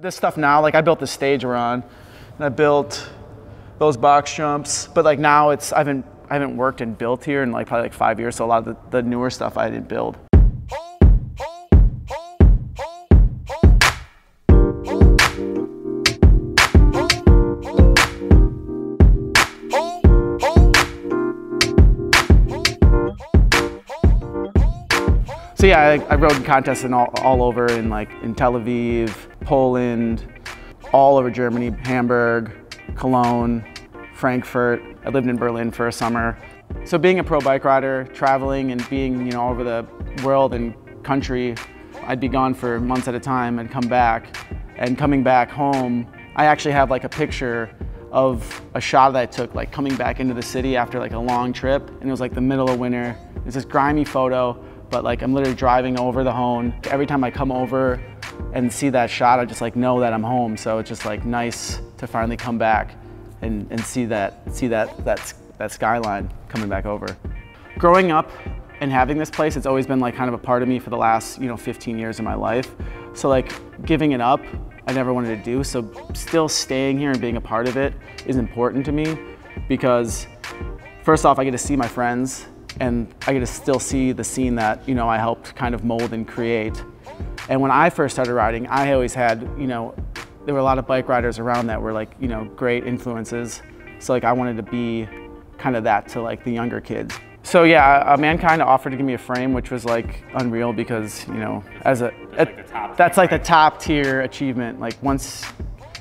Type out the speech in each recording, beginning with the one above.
This stuff now, like I built the stage we're on, and I built those box jumps, but like now it's, I haven't, I haven't worked and built here in like probably like five years, so a lot of the, the newer stuff I didn't build. So yeah, I, I rode contests in all, all over in like in Tel Aviv, Poland, all over Germany, Hamburg, Cologne, Frankfurt. I lived in Berlin for a summer. So being a pro bike rider, traveling and being you know all over the world and country, I'd be gone for months at a time and come back. And coming back home, I actually have like a picture of a shot that I took like coming back into the city after like a long trip and it was like the middle of winter. It's this grimy photo but like I'm literally driving over the Hoan. Every time I come over and see that shot, I just like know that I'm home. So it's just like nice to finally come back and, and see that see that that that skyline coming back over. Growing up and having this place, it's always been like kind of a part of me for the last you know 15 years of my life. So like giving it up, I never wanted to do. So still staying here and being a part of it is important to me because first off, I get to see my friends and I get to still see the scene that, you know, I helped kind of mold and create. And when I first started riding, I always had, you know, there were a lot of bike riders around that were like, you know, great influences. So like I wanted to be kind of that to like the younger kids. So yeah, Mankind offered to give me a frame, which was like unreal because, you know, as a, that's like, that's like the top tier achievement. Like once,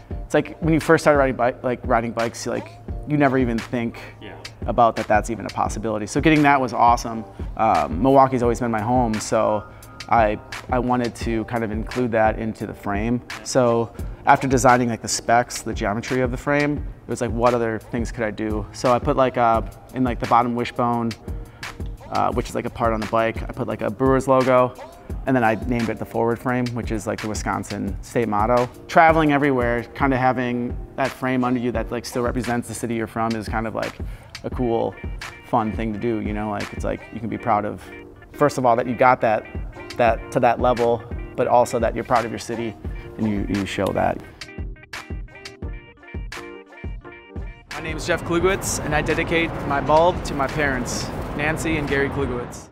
it's like when you first started riding bike, like riding bikes, like you never even think yeah. about that that's even a possibility. So getting that was awesome. Um, Milwaukee's always been my home, so I, I wanted to kind of include that into the frame. So after designing like the specs, the geometry of the frame, it was like what other things could I do? So I put like a, in like the bottom wishbone, uh, which is like a part on the bike, I put like a Brewers logo, and then I named it the forward frame, which is like the Wisconsin state motto. Traveling everywhere, kind of having that frame under you that like still represents the city you're from is kind of like a cool, fun thing to do, you know? Like it's like you can be proud of, first of all, that you got that, that to that level, but also that you're proud of your city and you, you show that. My name is Jeff Klugewicz and I dedicate my bulb to my parents, Nancy and Gary Klugewicz.